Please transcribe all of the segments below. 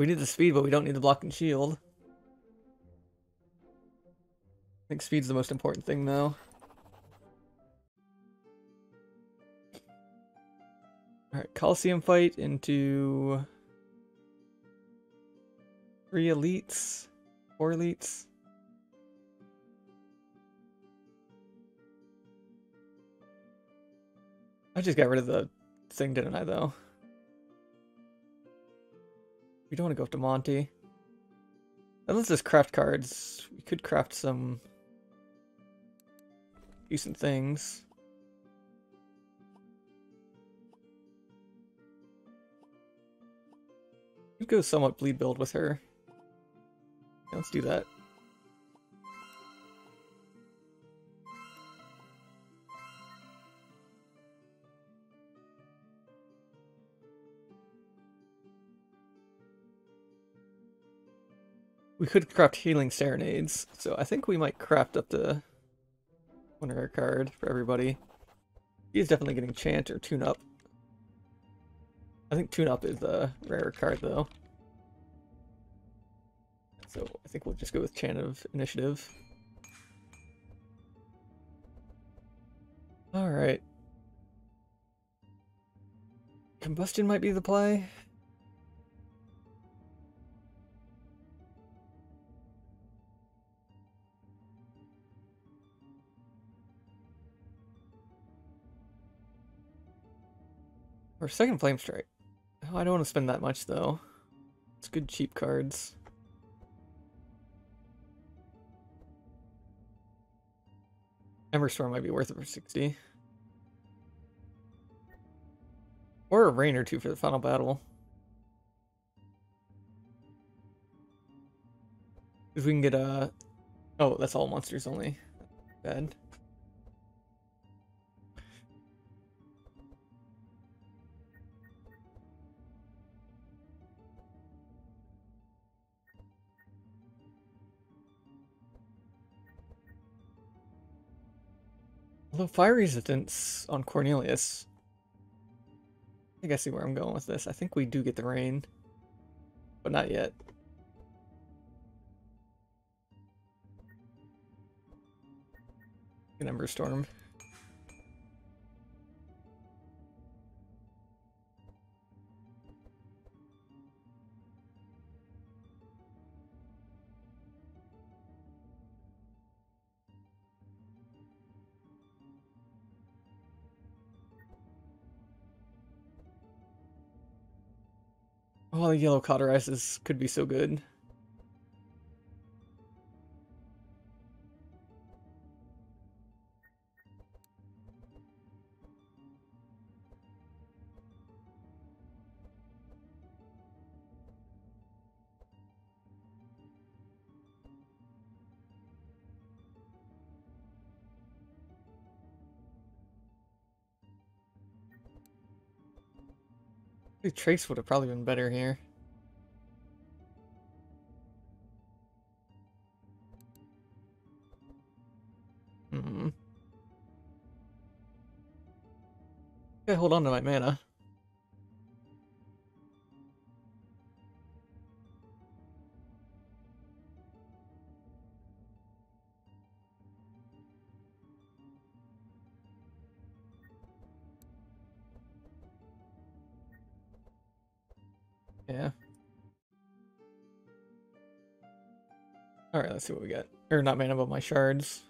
We need the speed, but we don't need the block and shield. I think speed's the most important thing, though. Alright, Coliseum fight into... Three elites? Four elites? I just got rid of the thing, didn't I, though? We don't want to go up to Monty. That lets craft cards. We could craft some decent things. Could go somewhat bleed build with her. Yeah, let's do that. We could craft healing serenades, so I think we might craft up the one rare card for everybody. He's definitely getting chant or tune up. I think tune up is the rarer card though. So I think we'll just go with chant of initiative. Alright. Combustion might be the play. Or second flame strike. Oh, I don't want to spend that much though. It's good cheap cards. Emberstorm might be worth it for 60. Or a rain or two for the final battle. If we can get a... Oh, that's all monsters only. Bad. Although fire resistance on Cornelius. I think I see where I'm going with this. I think we do get the rain. But not yet. An Ember Storm. Yellow cauterizes could be so good. Think Trace would have probably been better here. Hmm. Okay, hold on to my mana. Yeah. Alright, let's see what we got. Or not mana, but my shards.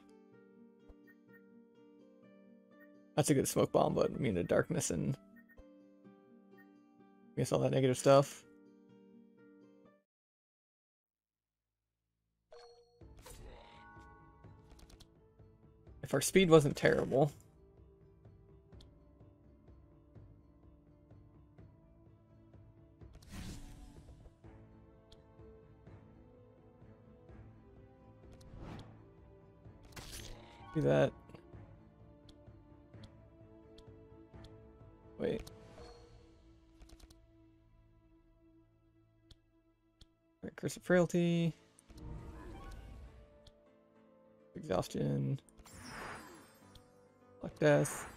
That's a good smoke bomb, but immune to darkness and I guess all that negative stuff. If our speed wasn't terrible, that. Wait. Right, Curse of Frailty. Exhaustion. Black Death.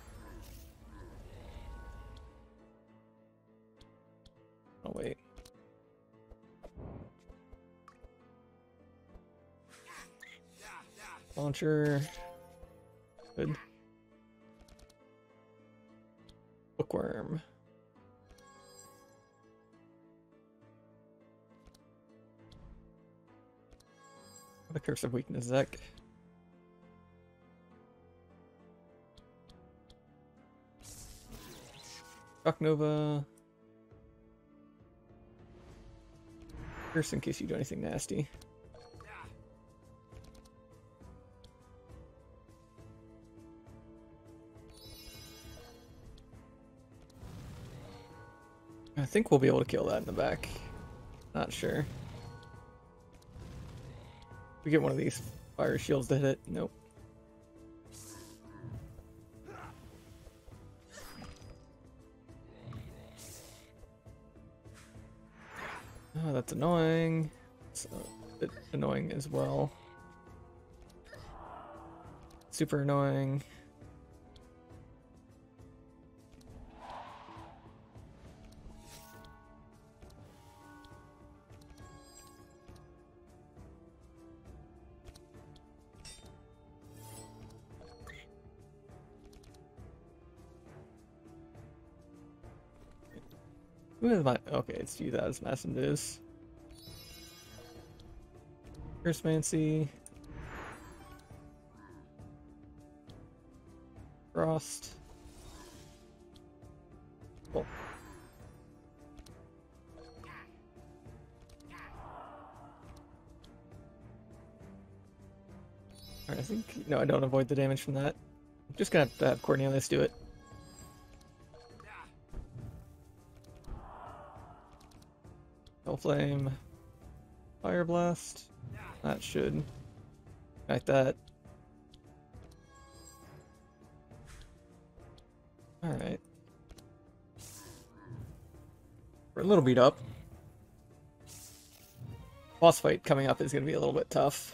Oh wait. Launcher. Good. Bookworm. The curse of weakness, Zek. Shock Nova. Curse in case you do anything nasty. Think we'll be able to kill that in the back. Not sure. We get one of these fire shields to hit it. Nope. Oh, that's annoying. It's a bit annoying as well. Super annoying. It's you that is messengers. Curse Mancy. Frost. Cool. I think no, I don't avoid the damage from that. I'm just gonna have to have Cornelius do it. Flame. Fire Blast. That should. Like that. Alright. We're a little beat up. Boss fight coming up is going to be a little bit tough.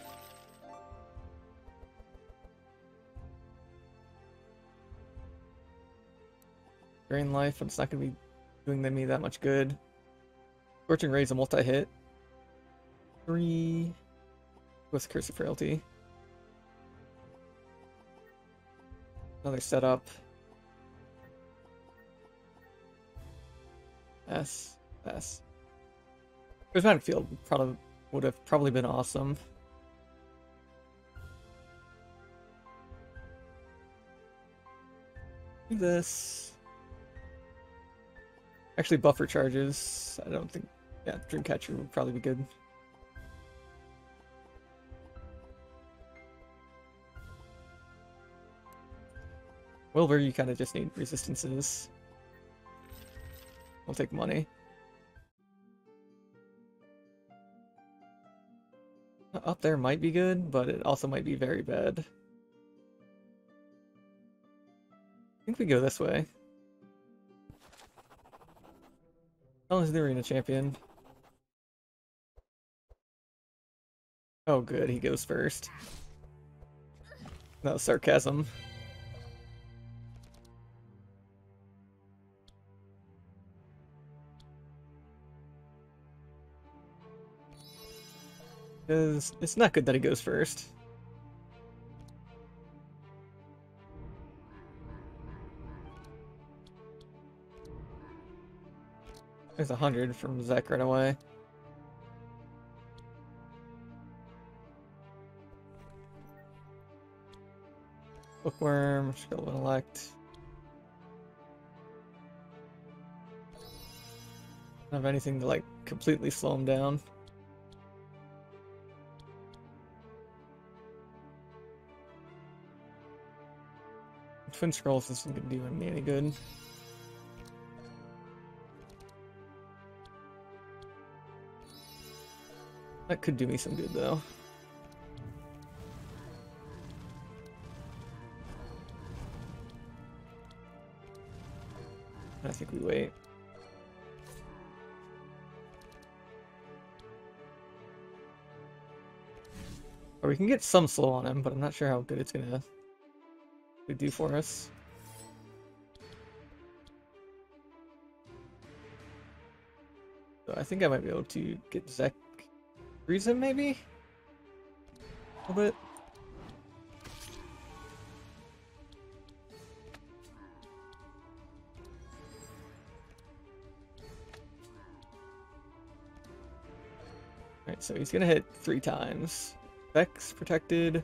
Drain life, it's not going to be doing me that much good. Scorching Rays a multi-hit. Three with Curse of Frailty. Another setup. S. S. Prismatic Field probably would have probably been awesome. This. Actually, buffer charges. I don't think yeah, Dreamcatcher would probably be good. Wilbur, you kind of just need resistances. We'll take money. Uh, up there might be good, but it also might be very bad. I think we go this way. How is the arena champion? Oh good, he goes first. No sarcasm. Because it's not good that he goes first. There's a hundred from Zek right away. Bookworm, Skill of Intellect. Don't have anything to like completely slow him down. Twin Scrolls isn't gonna do me any good. That could do me some good though. We wait. Or we can get some slow on him, but I'm not sure how good it's gonna do for us. So I think I might be able to get Zek freeze him maybe? A little bit. So he's gonna hit three times. Vex protected.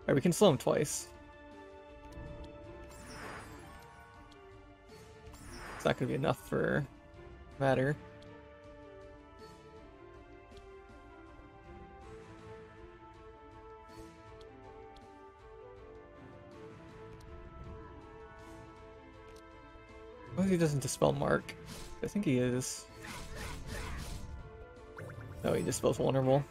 Alright, we can slow him twice. It's not gonna be enough for matter. What if he doesn't dispel Mark? I think he is. No, he dispels vulnerable.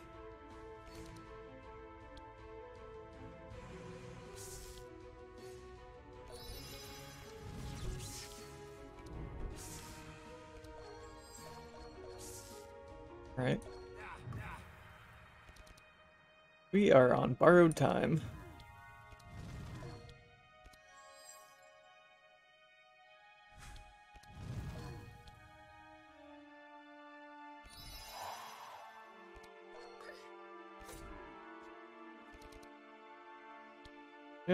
Right. We are on borrowed time.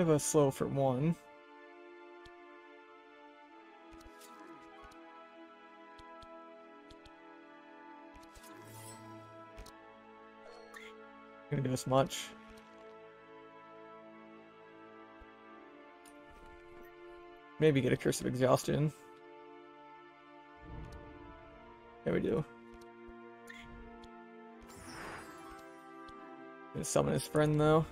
Have a slow for one. Gonna do as much. Maybe get a Curse of Exhaustion. There we do. Gonna summon his friend though.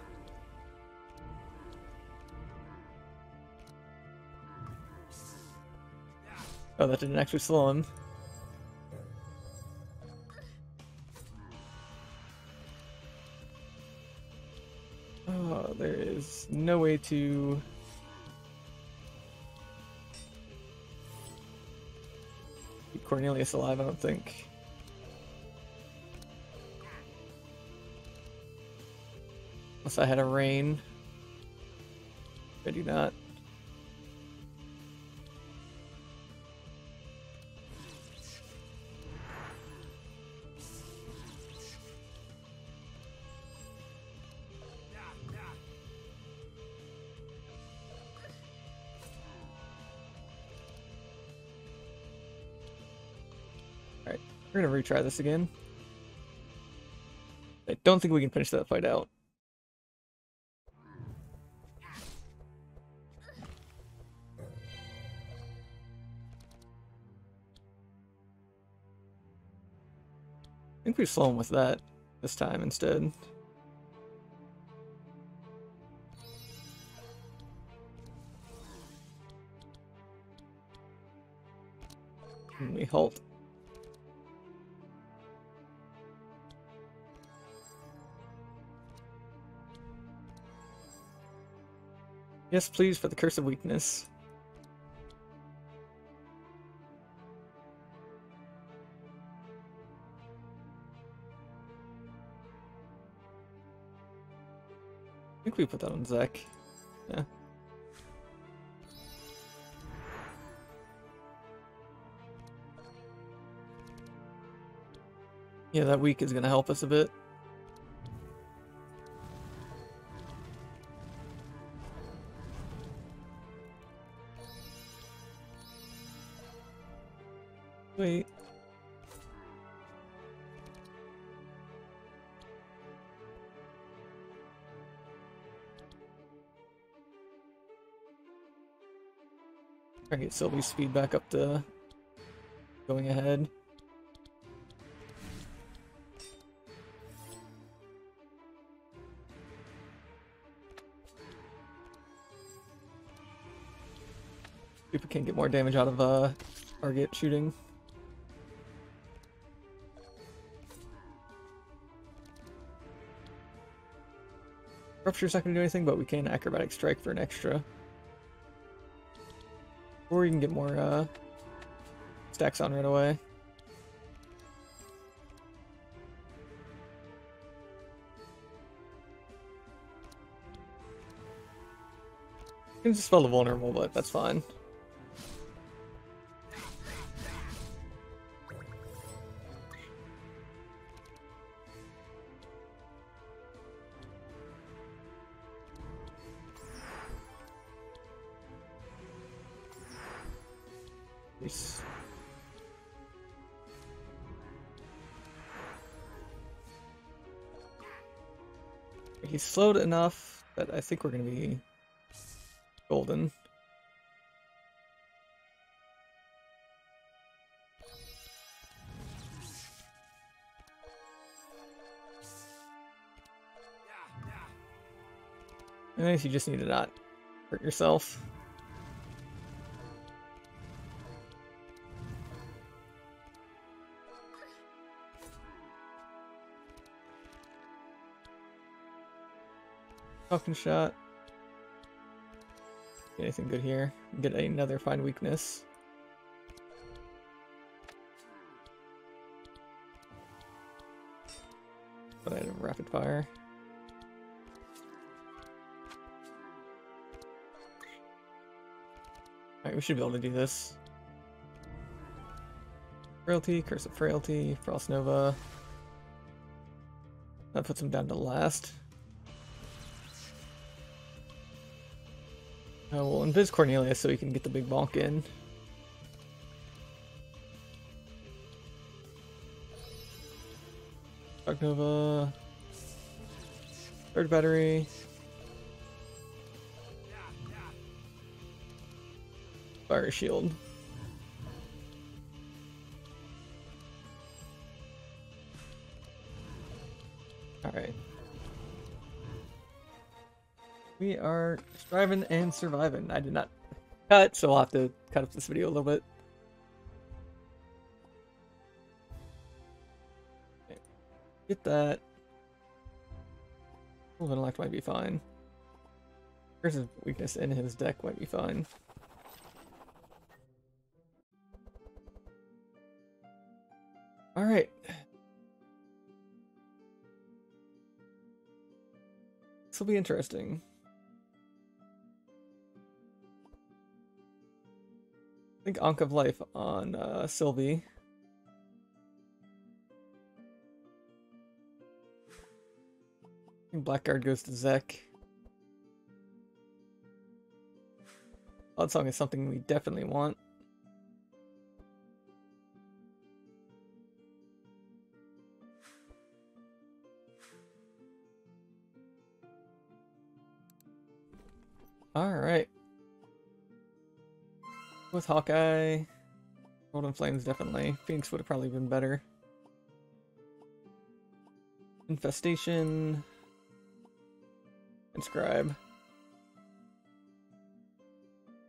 Oh, that didn't actually slow him. Oh, there is no way to... Keep Cornelius alive, I don't think. Unless I had a rain. I do not. We're gonna retry this again. I don't think we can finish that fight out. I think we slow him with that this time instead. And we halt. Yes, please, for the Curse of Weakness. I think we put that on Zek. Yeah. Yeah, that weak is going to help us a bit. Get Sylvie's speed back up to going ahead. People can get more damage out of uh, target shooting. Rupture's not going to do anything, but we can Acrobatic Strike for an extra. Or we can get more uh, stacks on right away. You can just spell the vulnerable, but that's fine. Slowed enough that I think we're gonna be golden. I guess you just need to not hurt yourself. Falcon shot. Anything good here? Get another find weakness. But I rapid fire. Alright, we should be able to do this. Frailty, Curse of Frailty, Frost Nova. That puts him down to last. Oh, well, invis Cornelius so he can get the big bonk in. Dark Nova. Third battery. Fire shield. Are striving and surviving. I did not cut, so I'll have to cut up this video a little bit. Get that. Intellect might be fine. Here's a weakness in his deck might be fine. Alright. This will be interesting. Think Ankh of Life on uh, Sylvie. Blackguard goes to Zek. Blood Song is something we definitely want. Alright. With Hawkeye, Golden Flames definitely. Phoenix would have probably been better. Infestation. Inscribe.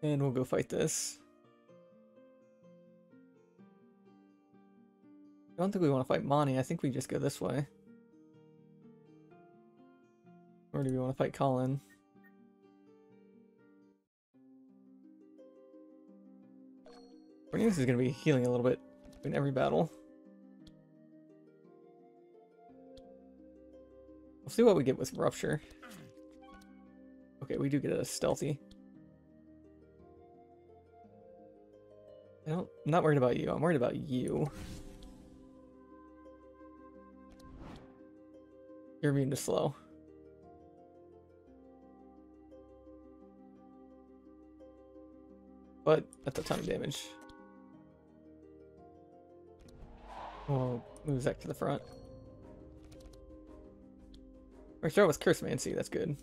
And we'll go fight this. I don't think we want to fight Monty. I think we just go this way. Or do we want to fight Colin? Cornelius is going to be healing a little bit in every battle. We'll see what we get with Rupture. Okay, we do get a stealthy. I don't, I'm not worried about you, I'm worried about you. You're immune to slow. But that's a ton of damage. We'll move Zek to the front. Or start with Curse Mancy, that's good.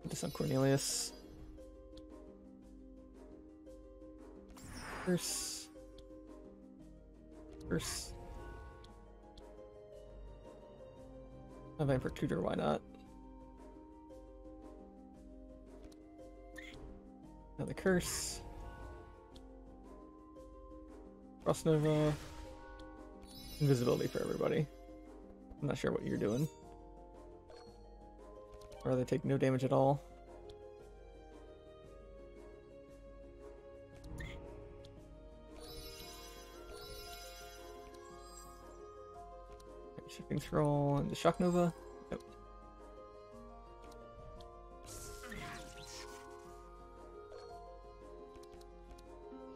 Put this on Cornelius. Curse. Curse. A Vampire Tutor, why not? Another curse. Frost Nova. Invisibility for everybody. I'm not sure what you're doing. Or they take no damage at all. Shipping scroll the Shock Nova. Yep.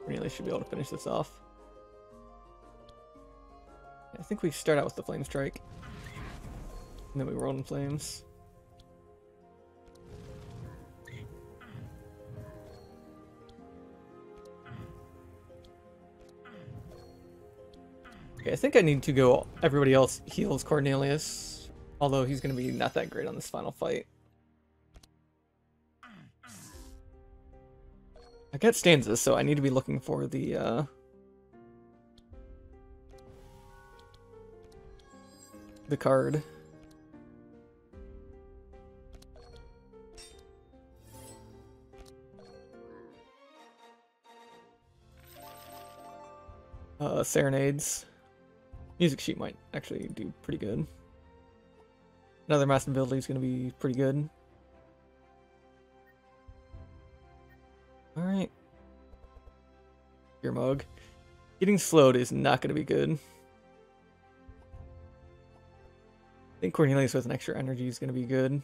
Really should be able to finish this off. I think we start out with the Flame Strike. And then we roll in Flames. Okay, I think I need to go. Everybody else heals Cornelius, although he's going to be not that great on this final fight. I got stanzas, so I need to be looking for the uh, the card. Uh, serenades. Music sheet might actually do pretty good. Another master ability is going to be pretty good. Alright. Your mug. Getting slowed is not going to be good. Think Cornelius with an extra energy is going to be good.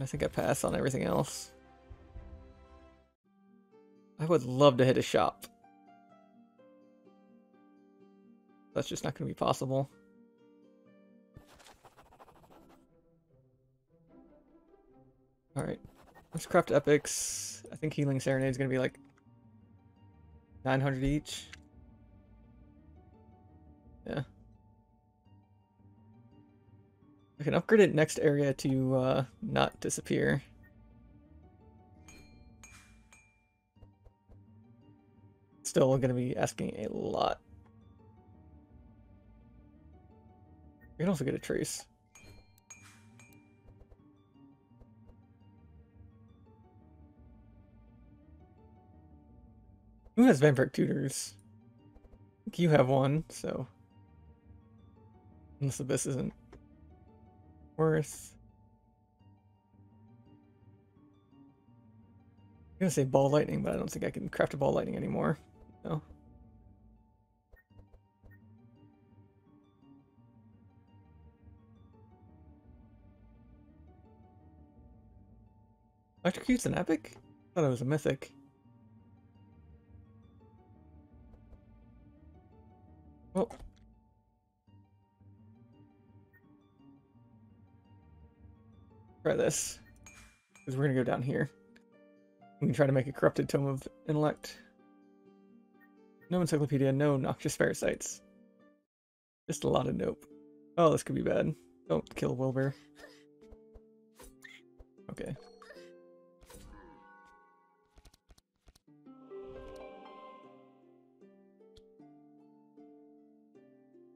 I think I pass on everything else. I would love to hit a shop. That's just not going to be possible. Alright. Let's craft epics. I think Healing Serenade is going to be like 900 each. I can upgrade it next area to uh, not disappear. Still going to be asking a lot. You can also get a trace. Who has vampiric tutors? You have one, so... Unless this isn't worth... I'm gonna say ball lightning, but I don't think I can craft a ball lightning anymore. No. Electrocute's an epic? Thought it was a mythic. Well. Try this. Because we're gonna go down here. We can try to make a corrupted tome of intellect. No encyclopedia, no noxious parasites. Just a lot of nope. Oh, this could be bad. Don't kill Wilbur. Okay.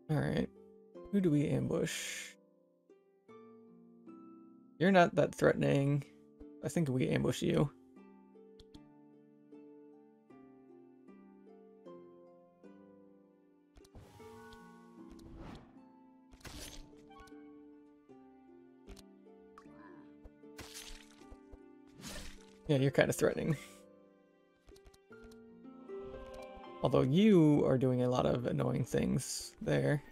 Alright. Who do we ambush? You're not that threatening. I think we ambush you. Yeah, you're kind of threatening. Although you are doing a lot of annoying things there.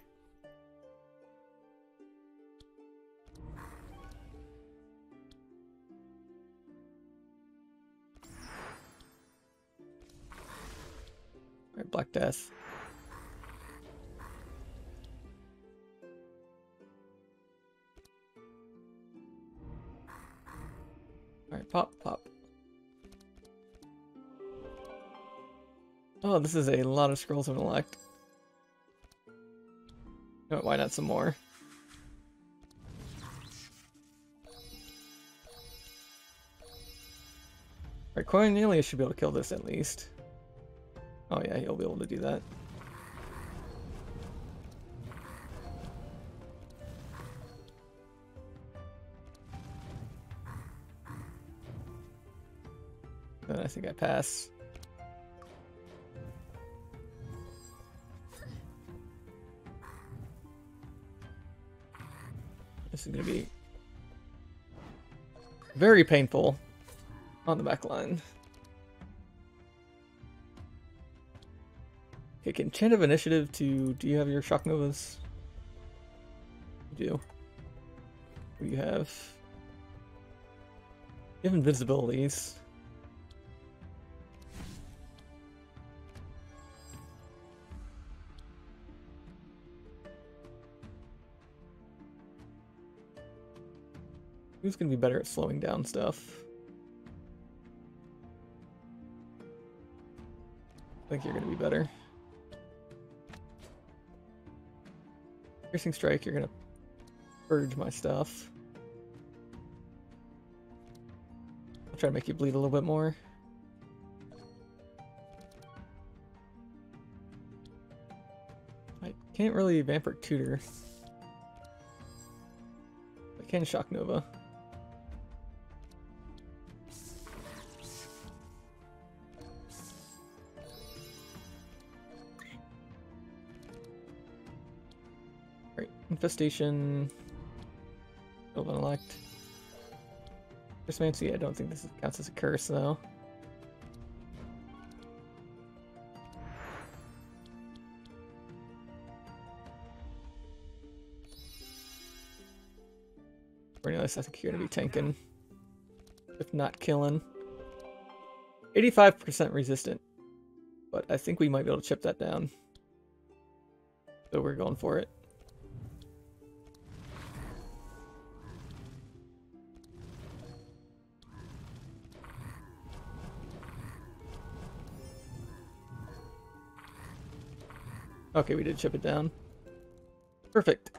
Alright, Black Death. Alright, pop, pop. Oh, this is a lot of scrolls intellect. Oh, why not some more? Alright, Cornelius should be able to kill this at least. Oh yeah, he'll be able to do that. Then I think I pass. This is going to be very painful on the back line. Okay, can Chant of Initiative to... Do you have your Shock Novas? You do. What do you have? You have invisibilities. Who's gonna be better at slowing down stuff? I think you're gonna be better. Piercing strike, you're gonna purge my stuff. I'll try to make you bleed a little bit more. I can't really Vampiric Tutor. I can Shock Nova. Infestation. Open elect. Curse Mancy, I don't think this counts as a curse though. Cornelius, I think you're gonna be tanking. If not killing. 85% resistant. But I think we might be able to chip that down. So we're going for it. Okay, we did chip it down. Perfect.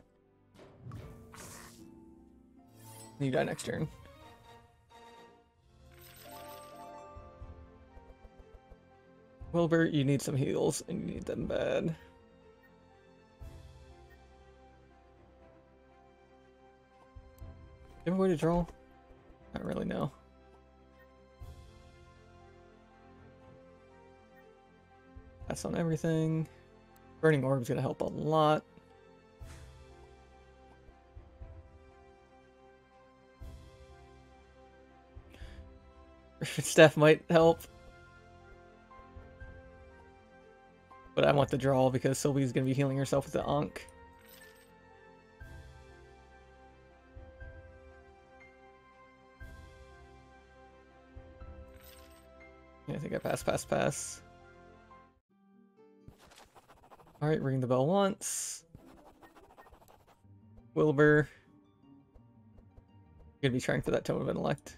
You die next turn. Wilbur, you need some heals, and you need them bad. Give a way to draw? I don't really know. That's on everything. Burning Orb is gonna help a lot. Staff might help. But I want the draw because Sylvie's gonna be healing herself with the Ankh. I think I pass, pass, pass. Alright, ring the bell once. Wilbur. Gonna be trying for that Tome of Intellect.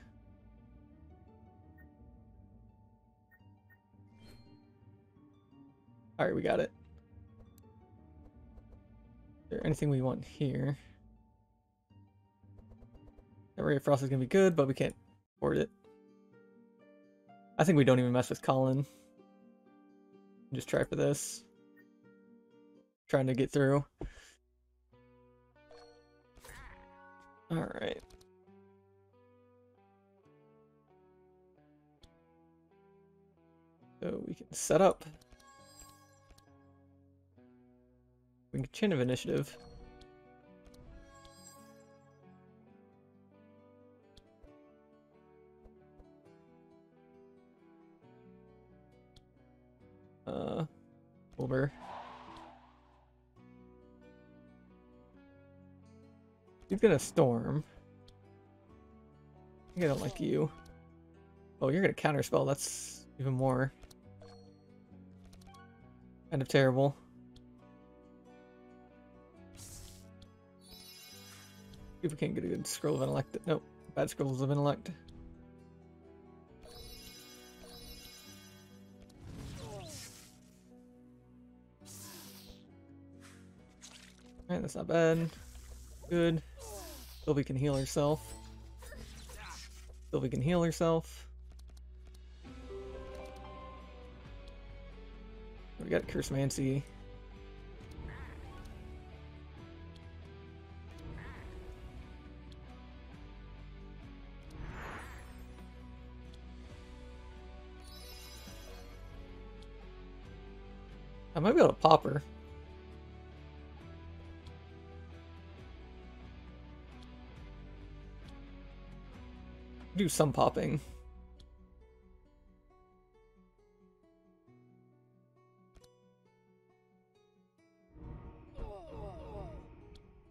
Alright, we got it. Is there anything we want here? That Ray of Frost is gonna be good, but we can't afford it. I think we don't even mess with Colin. Just try for this. Trying to get through. Alright. So we can set up. We can chant of initiative. Uh, over. He's gonna storm. I think I don't like you. Oh, you're gonna counterspell. That's even more kind of terrible. People can't get a good scroll of intellect. Nope, bad scrolls of intellect. Alright, that's not bad. Good. Sylvie can heal herself. Sylvie can heal herself. We got Curse Mancy. I might be able to pop her. Do some popping.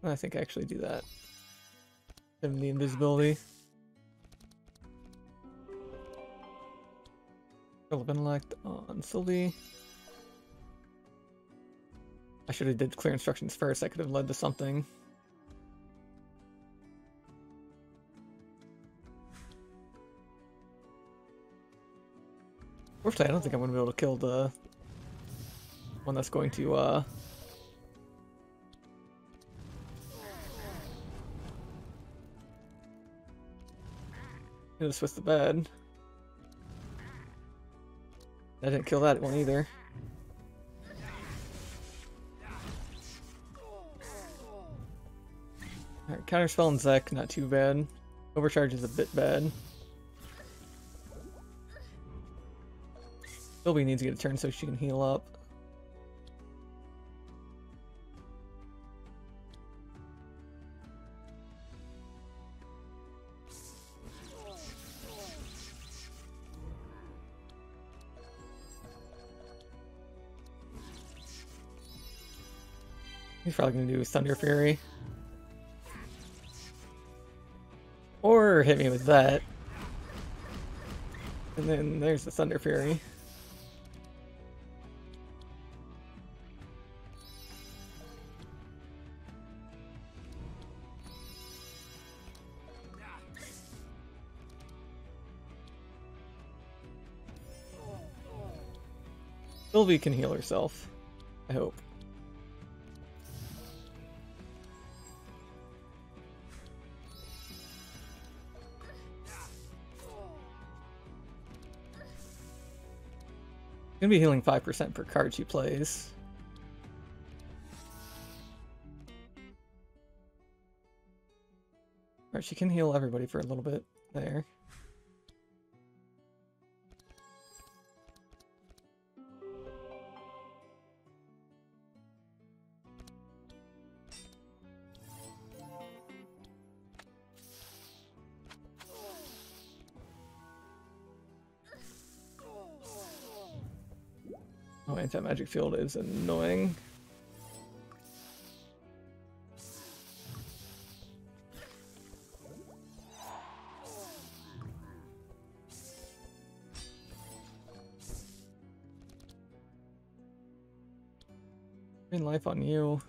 I think I actually do that. Give him the invisibility. Intellect on Sylvie. I should have did clear instructions first. That could have led to something. Fortunately, I don't think I'm going to be able to kill the one that's going to uh hit us with the bed. I didn't kill that one either. Alright, counterspell and Zek, not too bad. Overcharge is a bit bad. Sylvie needs to get a turn so she can heal up. He's probably gonna do Thunder Fury. Or hit me with that. And then there's the Thunder Fury. Sylvie can heal herself. I hope. Gonna be healing 5% per card she plays. Alright, she can heal everybody for a little bit there. Anti-magic field is annoying. In life on you.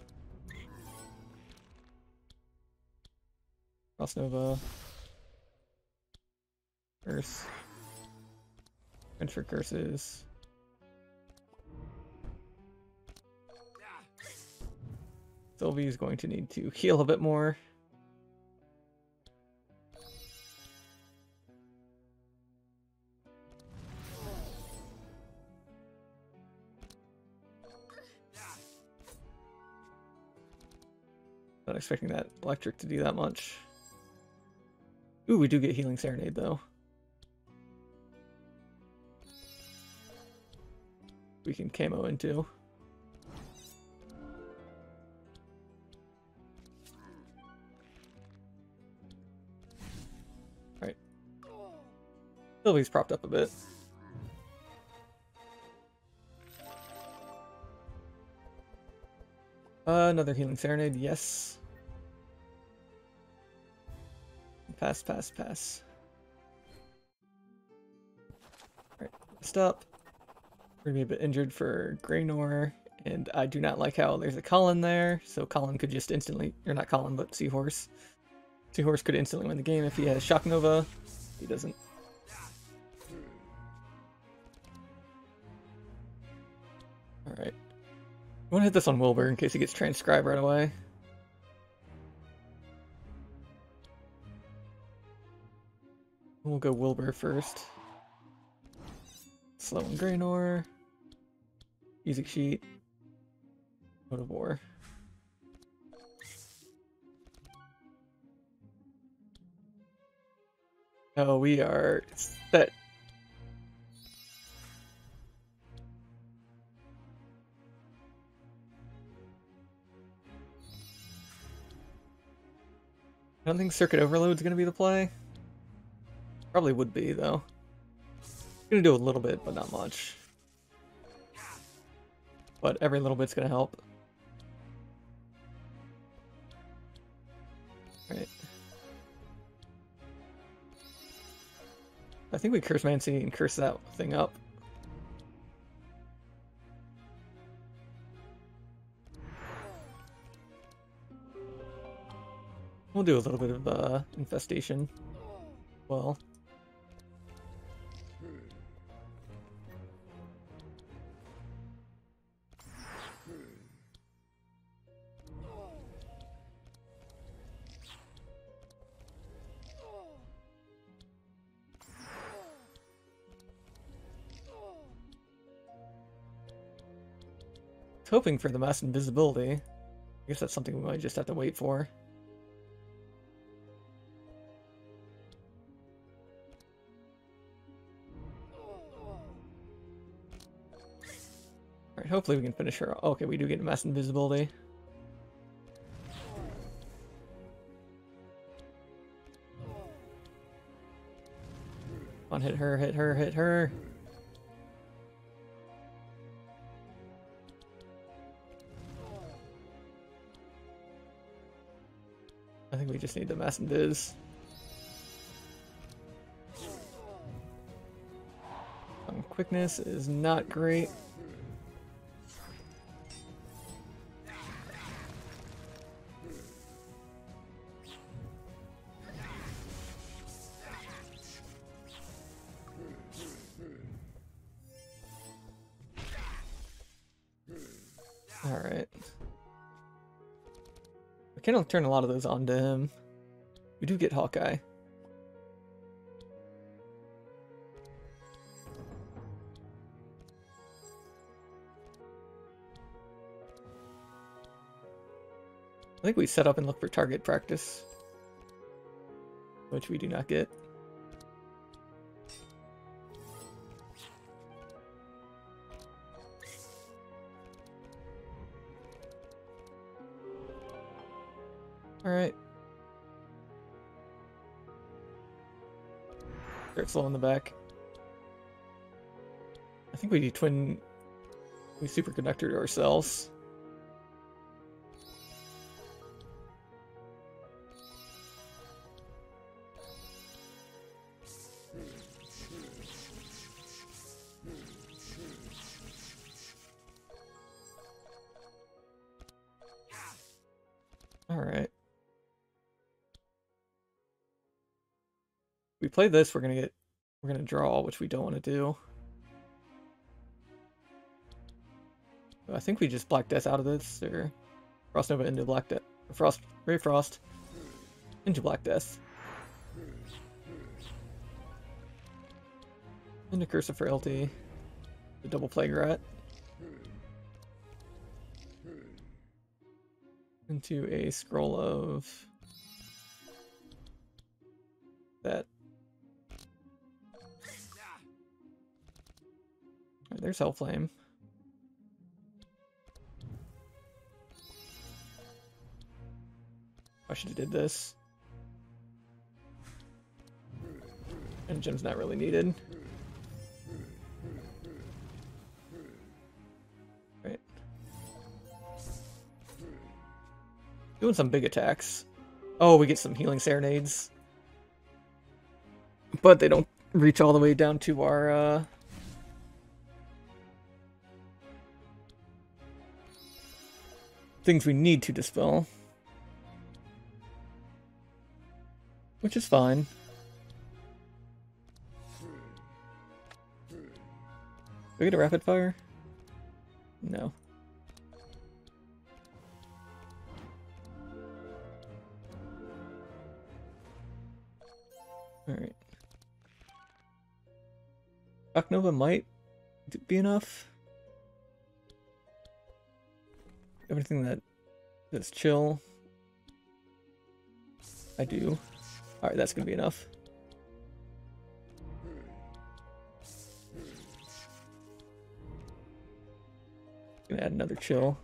Frost Nova. Curse. Venture curses. Sylvie is going to need to heal a bit more. Not expecting that electric to do that much. Ooh, we do get healing serenade though. We can camo into. Sylvie's propped up a bit. Uh, another healing serenade, yes. Pass, pass, pass. Alright, stop. We're gonna be a bit injured for Greynor, and I do not like how there's a Colin there, so Colin could just instantly, or not Colin, but Seahorse. Seahorse could instantly win the game if he has Shock Nova. He doesn't. I want to hit this on Wilbur in case he gets transcribed right away. We'll go Wilbur first. Slow and Graynor. Music sheet. Mode of War. Oh, we are set. I don't think Circuit Overload's gonna be the play. Probably would be, though. Gonna do a little bit, but not much. But every little bit's gonna help. Right. I think we curse Mancy and curse that thing up. We'll do a little bit of uh, infestation. Well. Hoping for the mass invisibility. I guess that's something we might just have to wait for. Hopefully we can finish her. Okay, we do get mass invisibility. on, hit her, hit her, hit her. I think we just need the mass biz. Um, quickness is not great. Can turn a lot of those on to him. We do get Hawkeye. I think we set up and look for target practice. Which we do not get. Slow in the back. I think we need twin... We superconductor ourselves. Play this, we're gonna get we're gonna draw, which we don't want to do. I think we just Black Death out of this, or Frost Nova into Black Death. Frost Ray Frost into Black Death. Into Curse of Frailty. The double plague rat. Into a scroll of that there's Hellflame. I should have did this. And gem's not really needed. Right. Doing some big attacks. Oh, we get some healing serenades. But they don't reach all the way down to our uh, things we need to dispel. Which is fine. Do we get a rapid fire? No. Alright. Shock Nova might be enough. Everything that that's chill. I do. Alright, that's gonna be enough. Gonna add another chill.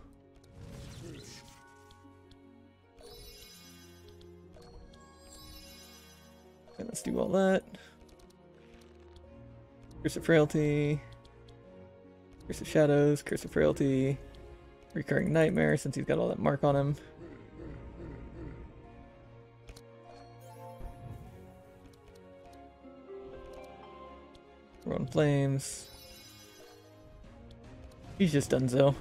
And let's do all that. Curse of Frailty. Curse of Shadows, Curse of Frailty. Recurring Nightmare since he's got all that mark on him. Run Flames. He's just done so.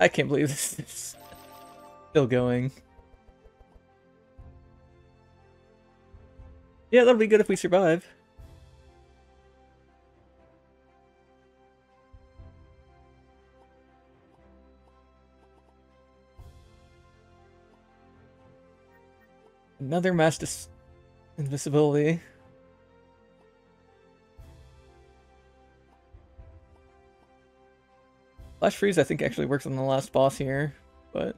I can't believe this is still going. Yeah, that'll be good if we survive. Another match dis invisibility. Flash Freeze I think actually works on the last boss here, but...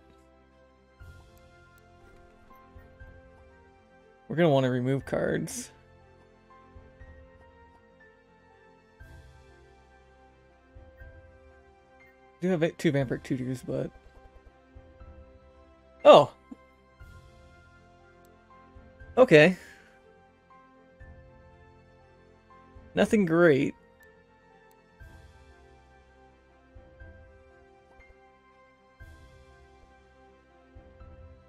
We're going to want to remove cards. I do have two Vampiric Tutors, but... Oh! Okay. Nothing great.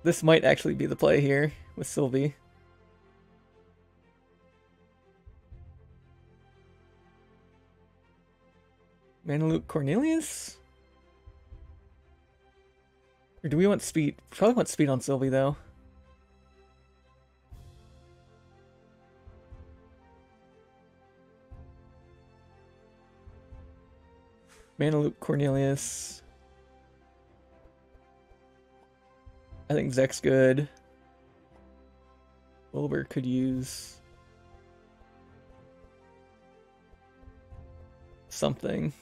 This might actually be the play here with Sylvie. Luke Cornelius? Or do we want speed? Probably want speed on Sylvie though. Luke Cornelius. I think Zek's good. Wilbur could use something.